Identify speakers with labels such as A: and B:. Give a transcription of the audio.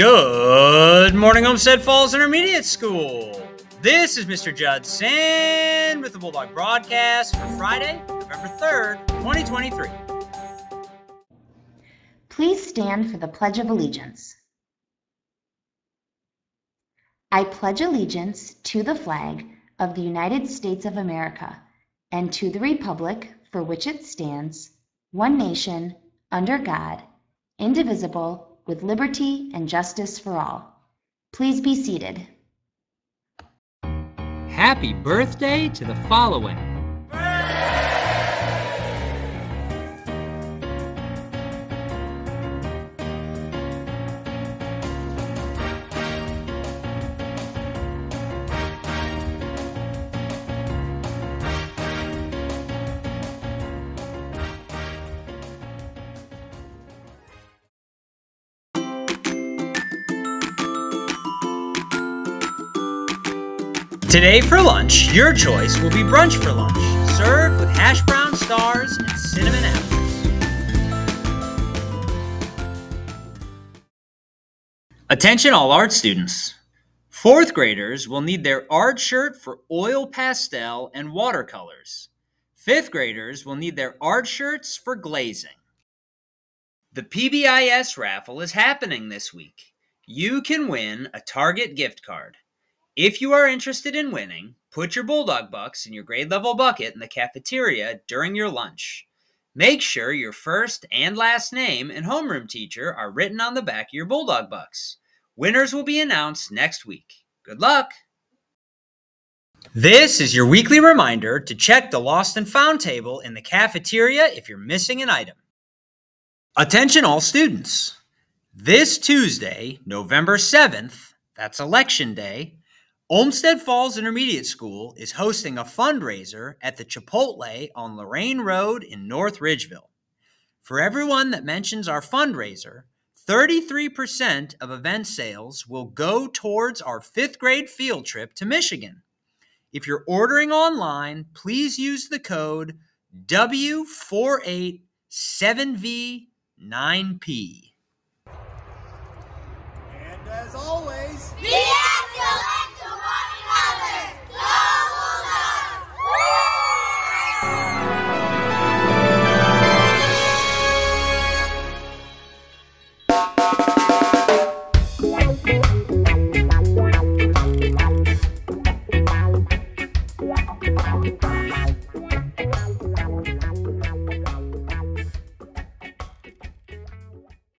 A: Good morning, Olmsted Falls Intermediate School. This is Mr. Judson with the Bulldog broadcast for Friday, November 3rd, 2023.
B: Please stand for the Pledge of Allegiance. I pledge allegiance to the flag of the United States of America and to the republic for which it stands, one nation, under God, indivisible, with liberty and justice for all. Please be seated.
C: Happy birthday to the following.
A: Today for lunch, your choice will be brunch for lunch, served with hash brown stars and cinnamon apples. Attention all art students. Fourth graders will need their art shirt for oil pastel and watercolors. Fifth graders will need their art shirts for glazing. The PBIS raffle is happening this week. You can win a Target gift card. If you are interested in winning, put your Bulldog Bucks in your grade level bucket in the cafeteria during your lunch. Make sure your first and last name and homeroom teacher are written on the back of your Bulldog Bucks. Winners will be announced next week. Good luck! This is your weekly reminder to check the lost and found table in the cafeteria if you're missing an item. Attention, all students. This Tuesday, November 7th, that's Election Day, Olmsted Falls Intermediate School is hosting a fundraiser at the Chipotle on Lorain Road in North Ridgeville. For everyone that mentions our fundraiser, 33% of event sales will go towards our fifth grade field trip to Michigan. If you're ordering online, please use the code W487V9P.
D: And as always,
E: Be